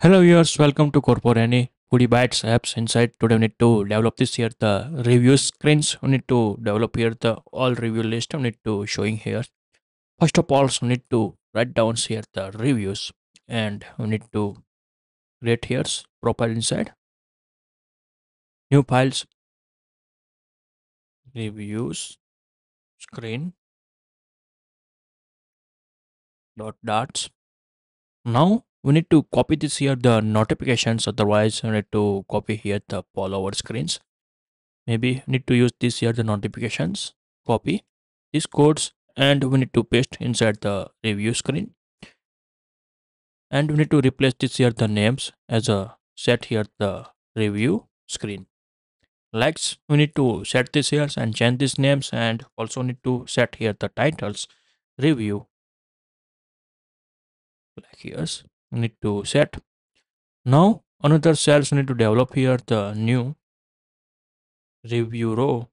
Hello viewers, welcome to CodeForAny Foodie Bytes apps inside. Today we need to develop this here the review screens. We need to develop here the all review list. We need to showing here. First of all, we need to write down here the reviews and we need to create here's profile inside. New files reviews screen dot dart. Now we need to copy this here the notifications otherwise we need to copy here the follower screens. Maybe need to use this here the notifications copy these codes and we need to paste inside the review screen. And we need to replace this here the names as a set here the review screen. Likes we need to set this here and change these names and also need to set here the titles review. Like here's need to set. Now another cells need to develop here the new review row.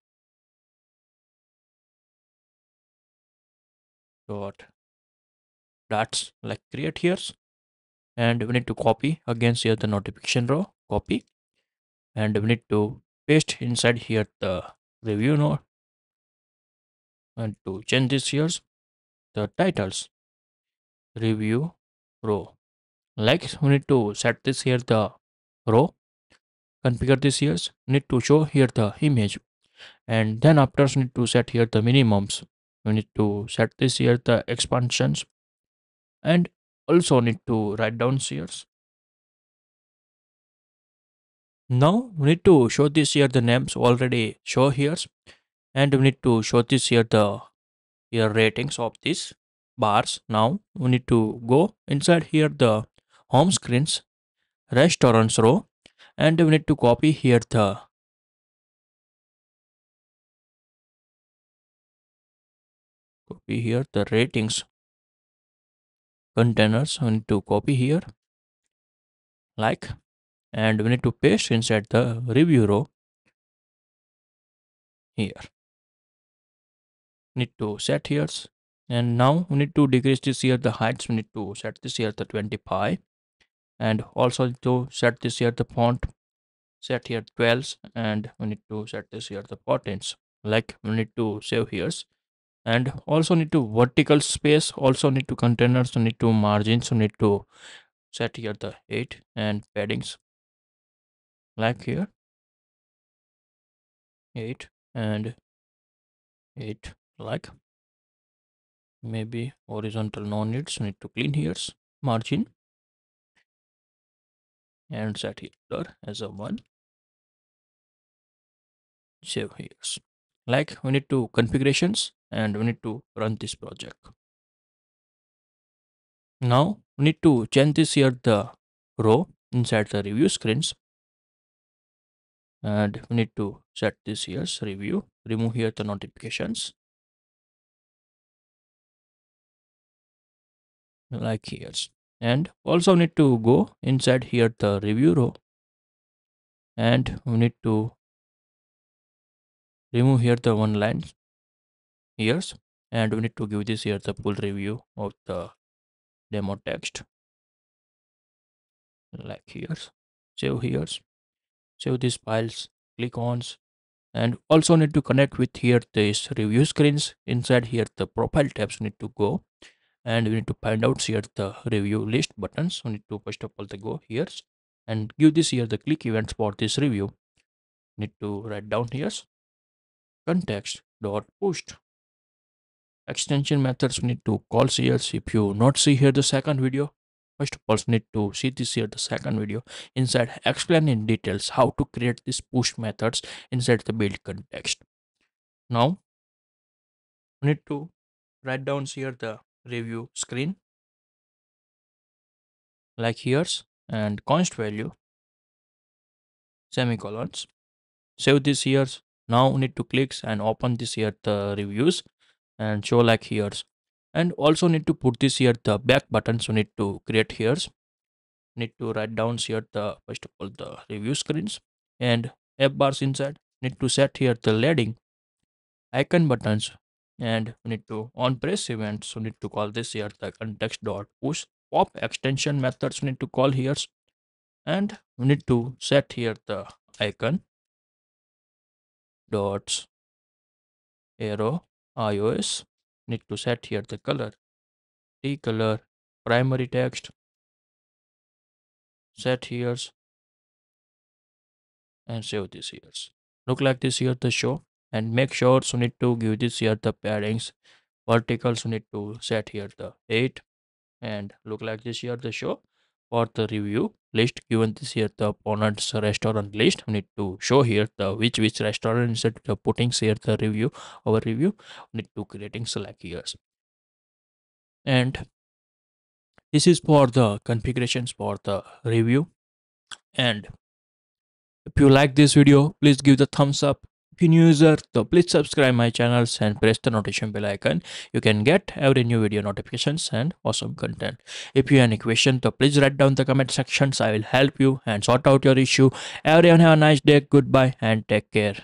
Dot. Dart like create here. And we need to copy against here the notification row copy. And we need to paste inside here the review node and to change this here the titles. Review row like we need to set this here the row. Configure this here. Need to show here the image. And then after we need to set here the minimums. We need to set this here the expansions. And also need to write down here. Now we need to show this here the names already show here. And we need to show this here the here ratings of these bars. Now we need to go inside here the home screens restaurants row and we need to copy here the copy here the ratings containers. We need to copy here like and we need to paste inside the review row here. Need to set here and now we need to decrease this here the heights. We need to set this here the 25 and also to set this here the font set here 12 and we need to set this here the patterns like we need to save here and also need to vertical space also need to containers need to margins need to set here the 8 and paddings. Like here. 8 and 8 like. Maybe horizontal no needs need to clean here margin and set here as a one. Save here. Like we need to configurations and we need to run this project. Now we need to change this here the row inside the review screens. And we need to set this here review. Remove here the notifications. Like here and also need to go inside here the review row. And we need to remove here the one line here and we need to give this here the full review of the demo text. Like here. Save here. Save these files. Click on. And also need to connect with here this review screens. Inside here the profile tabs need to go and we need to find out here the review list buttons. We need to first of all the go here and give this here the click events for this review. Need to write down here context dot pushed extension methods we need to call here. If you not see here the second video first of all need to see this here the second video. Inside explain in details how to create these push methods inside the build context. Now we need to write down here the review screen like here's and const value semicolons. Save this here's now need to click and open this here the reviews and show like here's. And also need to put this here the back buttons we need to create here's. Need to write down here the first of all the review screens. And f bars inside. Need to set here the leading icon buttons and we need to on press events we need to call this here the context dot push pop extension methods we need to call here. And we need to set here the icon dots arrow ios. Need to set here the color t color primary text. Set here and save this here. Look like this here the show and make sure so need to give this here the paddings verticals need to set here the 8 and look like this here the show for the review list given this here the opponent's restaurant list. We need to show here the which which restaurant instead of putting here the review our review. We need to creating select here and this is for the configurations for the review. And if you like this video please give the thumbs up if you're new user so please subscribe my channels and press the notification bell icon. You can get every new video notifications and awesome content. If you have any question so please write down the comment sections. I will help you and sort out your issue. Everyone have a nice day. Goodbye and take care